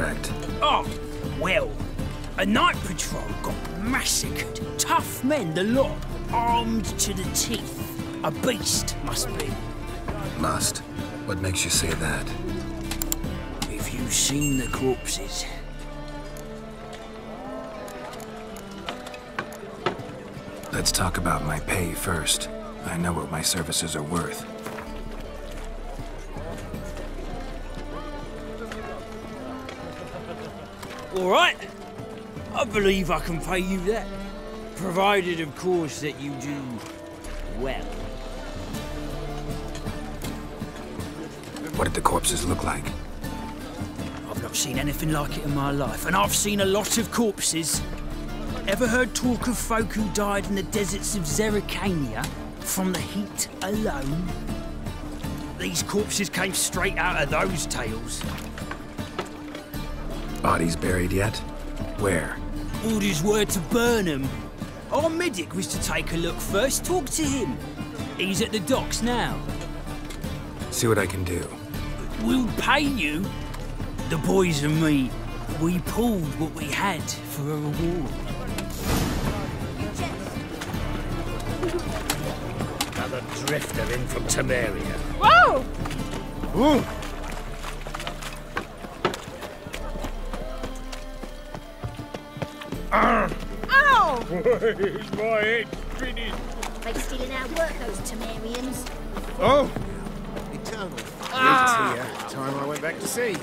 hear about the contract. Oh, well, a night patrol got massacred. Tough men, the lot, armed to the teeth. A beast, must be. Must. What makes you say that? If you've seen the corpses. Let's talk about my pay first. I know what my services are worth. All right. I believe I can pay you that. Provided, of course, that you do well. What did the corpses look like? I've not seen anything like it in my life, and I've seen a lot of corpses. Ever heard talk of folk who died in the deserts of Zerrikania from the heat alone? These corpses came straight out of those tales. Bodies buried yet? Where? Orders were to burn them. Our medic was to take a look first, talk to him. He's at the docks now. See what I can do. We'll pay you. The boys and me, we pulled what we had for a reward. Another drifter in from Temeria. Whoa! Ooh. Ow! my head finished. They stealing our work, those Temerians. Oh! Eternal. Ah. here. Time I went back to sea.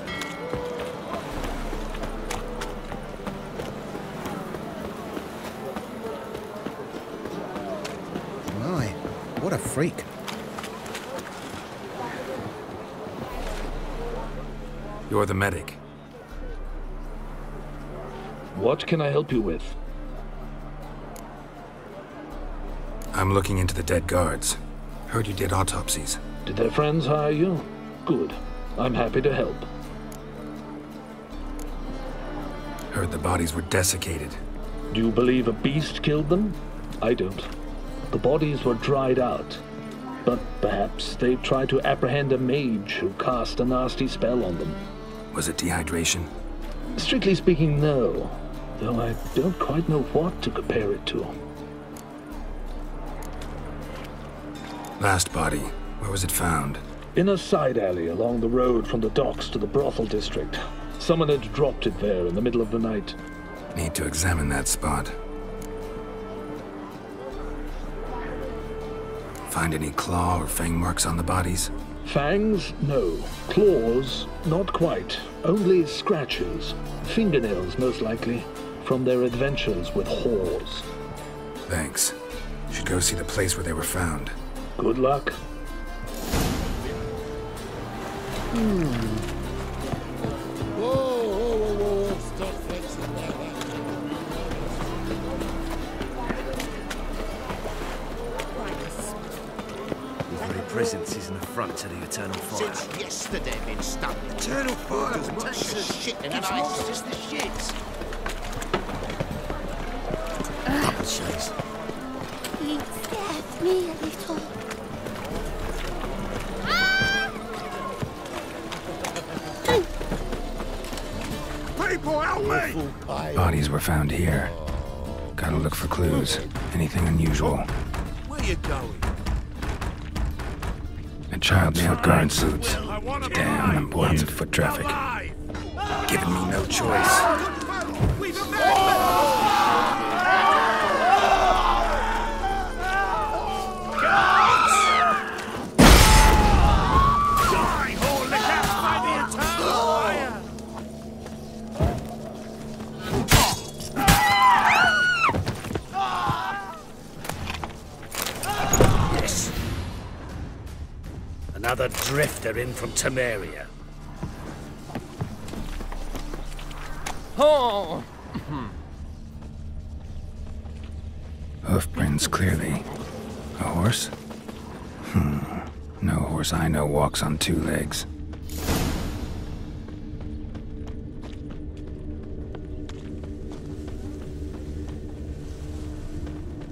My, what a freak. You're the medic. What can I help you with? I'm looking into the dead guards. Heard you did autopsies. Did their friends hire you? Good. I'm happy to help. Heard the bodies were desiccated. Do you believe a beast killed them? I don't. The bodies were dried out. But perhaps they tried to apprehend a mage who cast a nasty spell on them. Was it dehydration? Strictly speaking, no. Though I don't quite know what to compare it to. Last body. Where was it found? In a side alley along the road from the docks to the brothel district. Someone had dropped it there in the middle of the night. Need to examine that spot. Find any claw or fang marks on the bodies? Fangs? No. Claws? Not quite. Only scratches. Fingernails, most likely. From their adventures with whores. Thanks. Should go see the place where they were found. Good luck. Very presence is an affront to the Eternal Fire. Since yesterday been stuck. Eternal Fire as much as shit in an ice. monsters the shits. He scared me a little. People, help me! Bodies were found here. Gotta look for clues. Anything unusual. Where you going? A child in guard suits. I want to Damn, them of foot traffic. Giving me no choice. Another drifter in from Temeria. Oh! Hoof prints clearly. A horse? Hmm. No horse I know walks on two legs.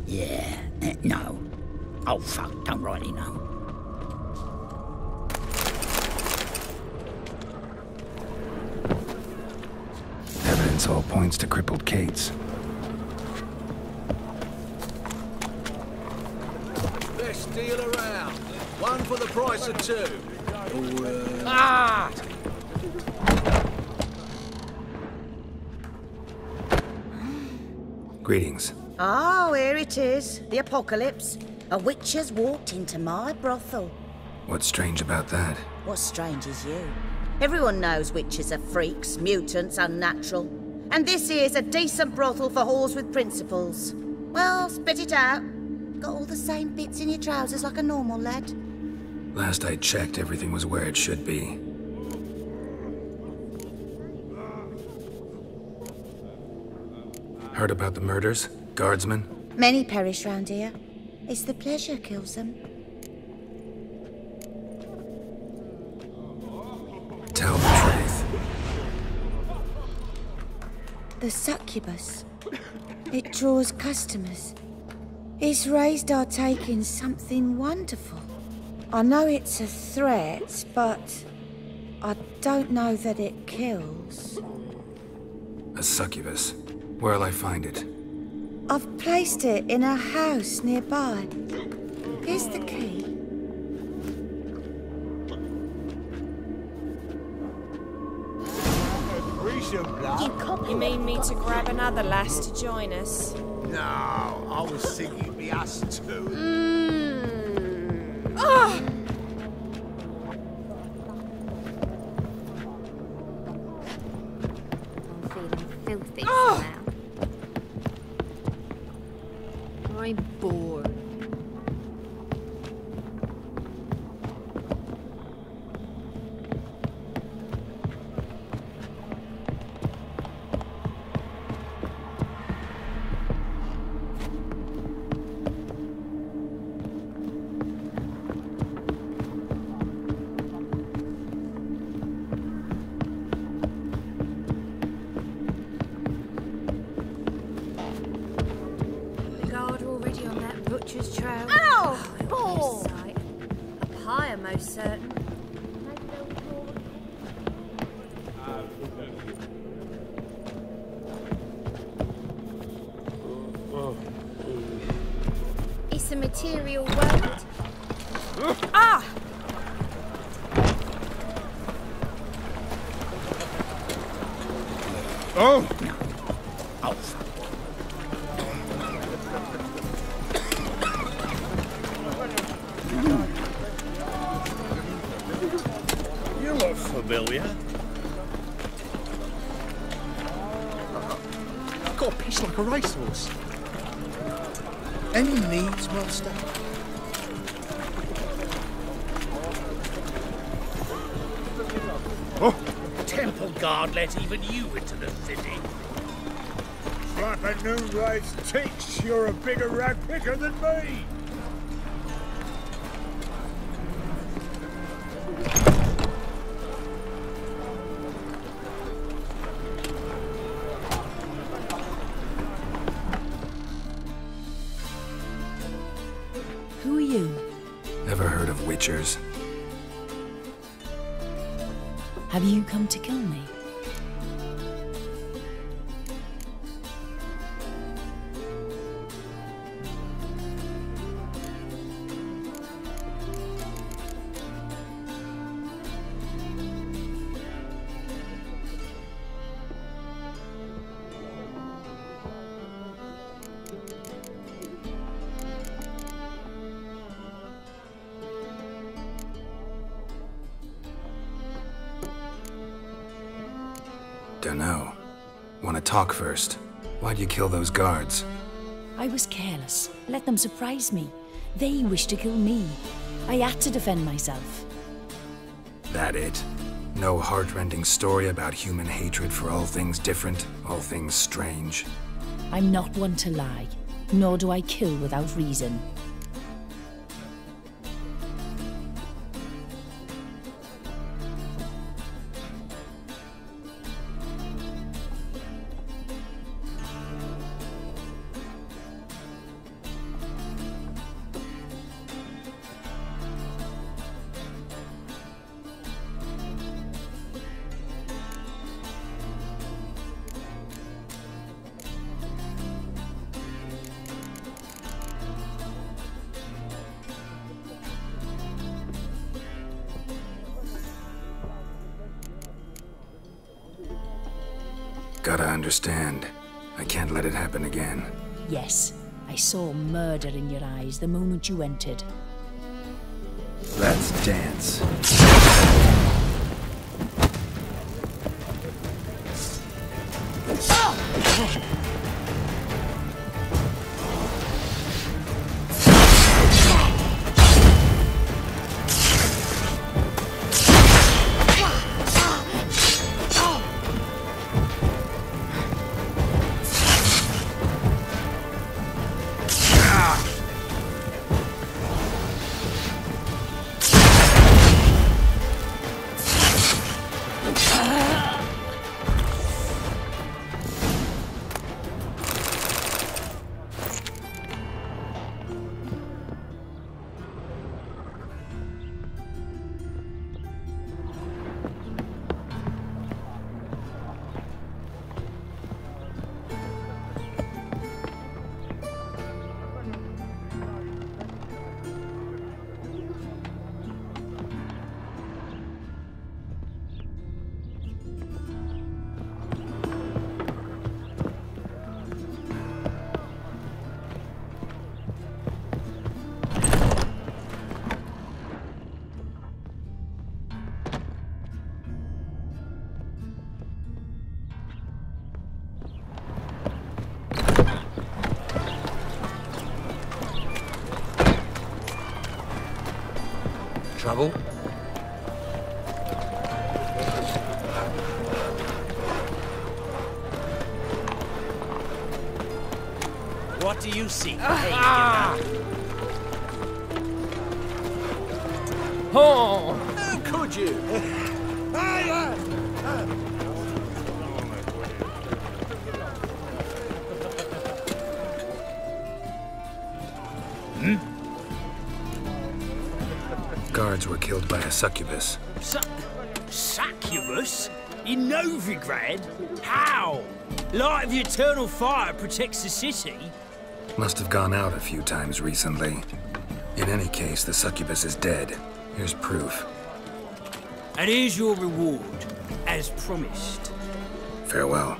Yeah, eh, no. Oh, fuck, don't rightly know. Points to crippled Kate's. Best deal around. One for the price of two. Ah! Greetings. Oh, here it is. The apocalypse. A witch has walked into my brothel. What's strange about that? What's strange is you. Everyone knows witches are freaks, mutants, unnatural. And this here's a decent brothel for whores with principles. Well, spit it out. Got all the same bits in your trousers like a normal lad. Last I checked, everything was where it should be. Heard about the murders? Guardsmen? Many perish round here. It's the pleasure kills them. The succubus. It draws customers. It's raised our taking something wonderful. I know it's a threat, but I don't know that it kills. A succubus. Where'll I find it? I've placed it in a house nearby. Here's the key. You mean me to grab another lass to join us? No, I was thinking it'd be us too. Hmm. Ah. I'm feeling filthy ah. somehow. I'm bored. Certain. It's a material world. Ah! Oh! Like. Any needs, master? Oh! Temple guard let even you into the city. Slap a new race teach you're a bigger rag picker than me. Have you come to kill me? Dunno. Want to talk first? Why'd you kill those guards? I was careless. Let them surprise me. They wished to kill me. I had to defend myself. That it? No heartrending story about human hatred for all things different, all things strange. I'm not one to lie, nor do I kill without reason. Gotta understand. I can't let it happen again. Yes, I saw murder in your eyes the moment you entered. Let's dance. Trouble? What do you see? Oh! How could you? Were killed by a succubus. Su- succubus? In Novigrad? How? Light of the eternal fire protects the city? Must have gone out a few times recently. In any case, the succubus is dead. Here's proof. And here's your reward, as promised. Farewell.